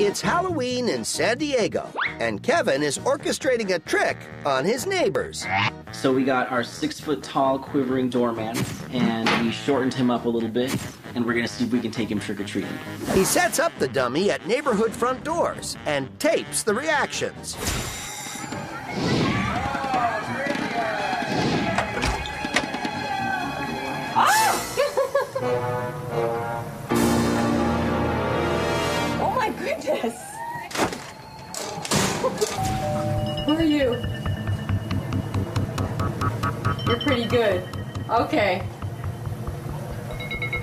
It's Halloween in San Diego, and Kevin is orchestrating a trick on his neighbors. So we got our six foot tall quivering doorman, and we shortened him up a little bit, and we're gonna see if we can take him trick or treating. He sets up the dummy at neighborhood front doors and tapes the reactions. Goodness! Who are you? You're pretty good. Okay.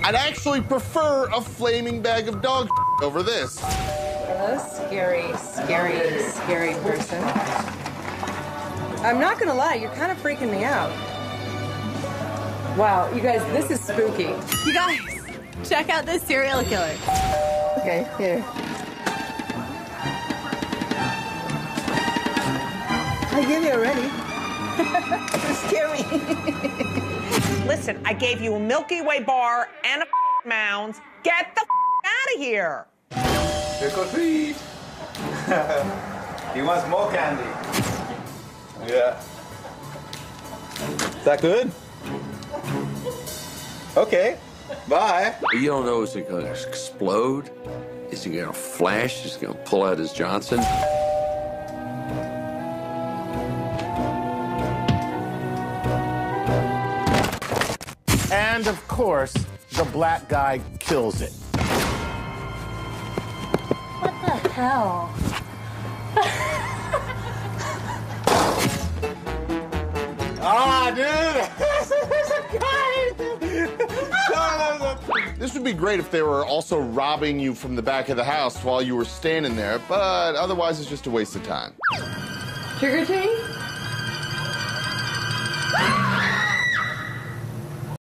I'd actually prefer a flaming bag of dog over this. Hello, scary, scary, scary person. I'm not gonna lie, you're kind of freaking me out. Wow, you guys, this is spooky. You guys, check out this serial killer. Okay, here. I give you already. you scare me. Listen, I gave you a Milky Way bar and a mounds. Get the out of here. Trick or treat. he wants more candy. Yeah. Is that good? Okay. Bye. You don't know is it going to explode? Is he going to flash? Is he going to pull out his Johnson? And of course, the black guy kills it. What the hell? Ah, dude! this would be great if they were also robbing you from the back of the house while you were standing there, but otherwise it's just a waste of time. Trick or treat?